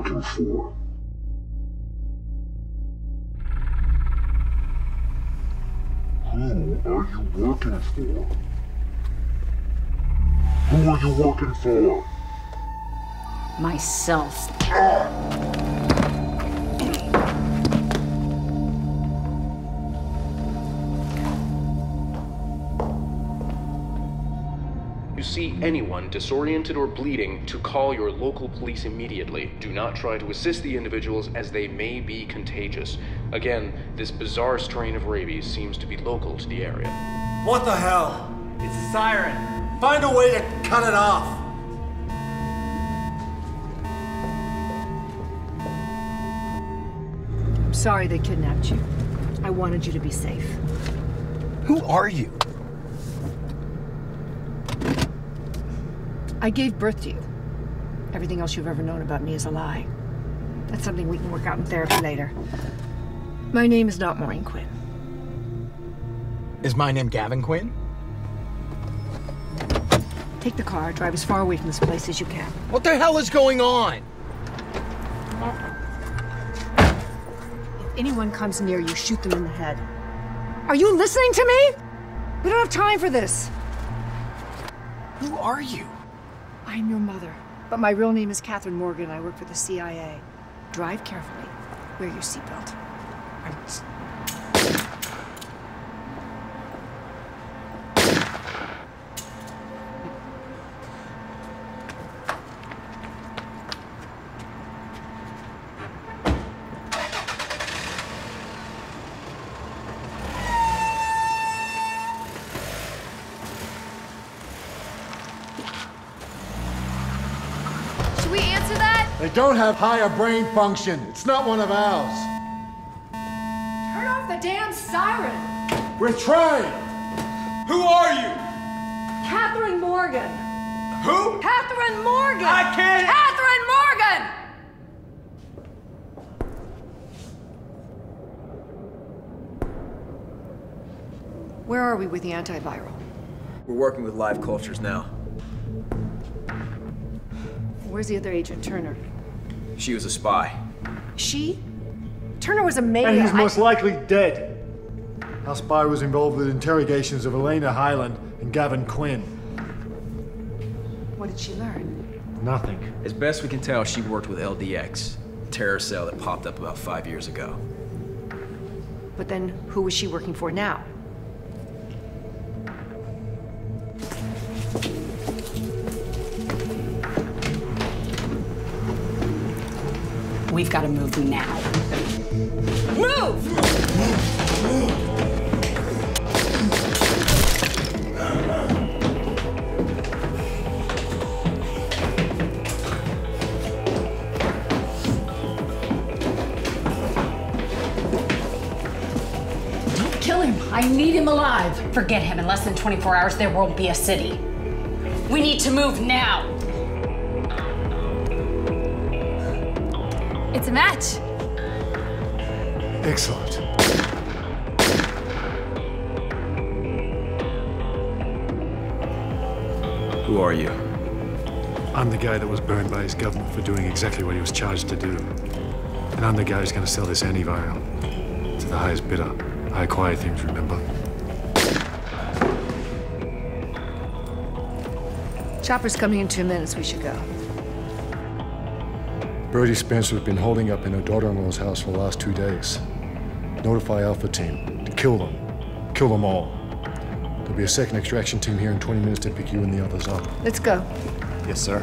working for? Who are you working for? Who are you working for? Myself. you see anyone disoriented or bleeding, to call your local police immediately. Do not try to assist the individuals as they may be contagious. Again, this bizarre strain of rabies seems to be local to the area. What the hell? It's a siren. Find a way to cut it off. I'm sorry they kidnapped you. I wanted you to be safe. Who are you? I gave birth to you. Everything else you've ever known about me is a lie. That's something we can work out in therapy later. My name is not Maureen Quinn. Is my name Gavin Quinn? Take the car, drive as far away from this place as you can. What the hell is going on? If anyone comes near you, shoot them in the head. Are you listening to me? We don't have time for this. Who are you? I'm your mother, but my real name is Catherine Morgan. I work for the CIA. Drive carefully. Wear your seatbelt. Should we answer that? They don't have higher brain function. It's not one of ours. Turn off the damn siren! We're trying. Who are you? Catherine Morgan! Who? Catherine Morgan! I can't- Catherine Morgan! Where are we with the antiviral? We're working with live cultures now. Where's the other agent, Turner? She was a spy. She? Turner was a mayor. And he's I- most likely dead. Our spy was involved with interrogations of Elena Highland and Gavin Quinn. What did she learn? Nothing. As best we can tell, she worked with LDX, a terror cell that popped up about five years ago. But then, who was she working for now? We've got to move now. Move! Don't kill him. I need him alive. Forget him. In less than 24 hours, there won't be a city. We need to move now. It's a match. Excellent. Who are you? I'm the guy that was burned by his government for doing exactly what he was charged to do. And I'm the guy who's going to sell this antiviral to the highest bidder. I acquire things, remember? Chopper's coming in two minutes. We should go. Birdie Spencer's been holding up in her daughter-in-law's house for the last two days. Notify Alpha Team to kill them. Kill them all. There'll be a second extraction team here in 20 minutes to pick you and the others up. Let's go. Yes, sir.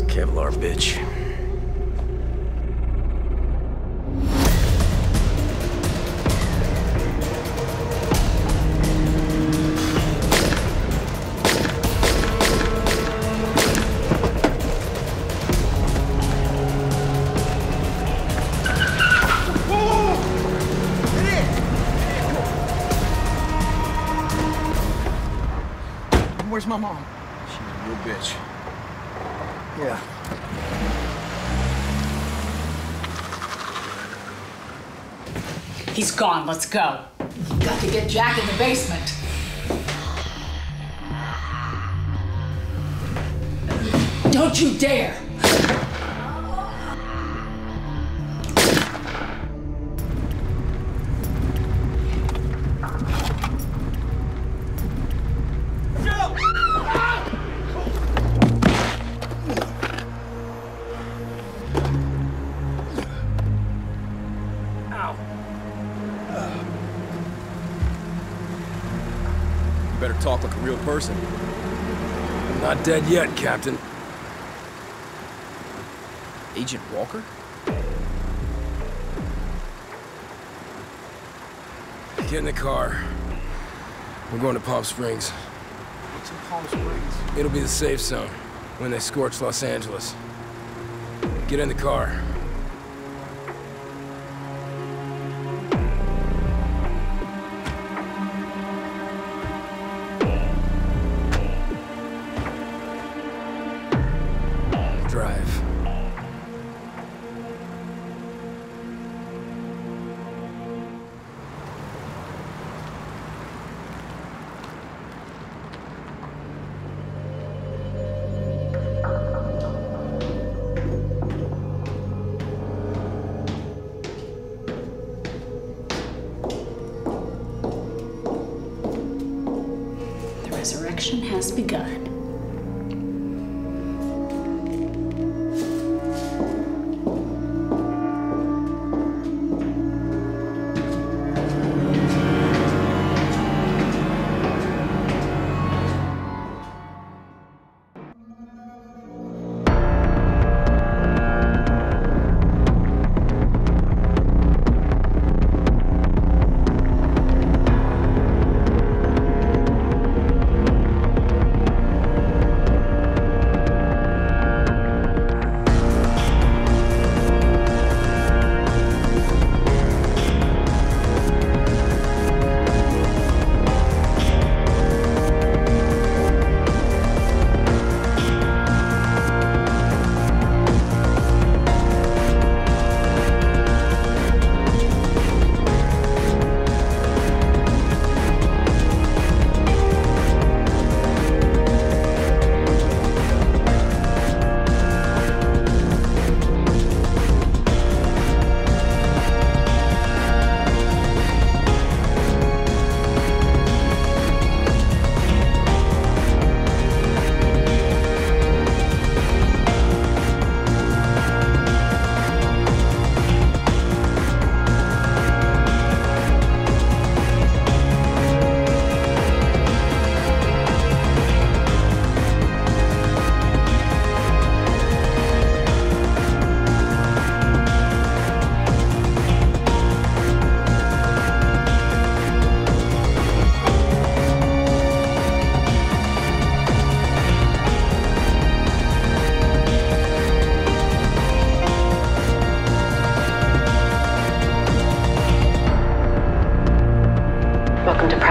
It's Kevlar, bitch. Where's my mom? She's a real bitch. Yeah. He's gone. Let's go. You got to get Jack in the basement. Don't you dare! You talk like a real person. I'm not dead yet, Captain. Agent Walker? Get in the car. We're going to Palm Springs. What's in Palm Springs? It'll be the safe zone when they scorch Los Angeles. Get in the car. Resurrection has begun.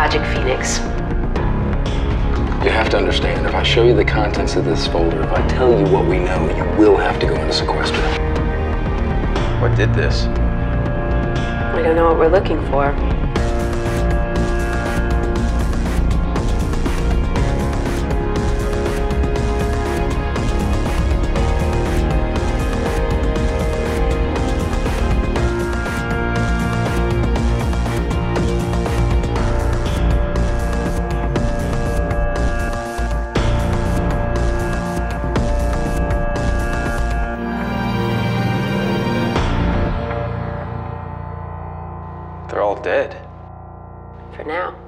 Project Phoenix. You have to understand, if I show you the contents of this folder, if I tell you what we know, you will have to go into sequester. What did this? We don't know what we're looking for. Dead. For now.